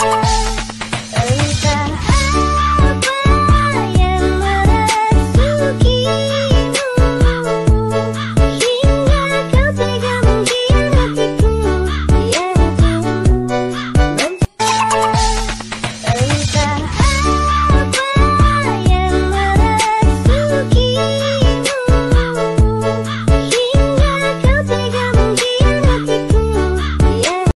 Bye.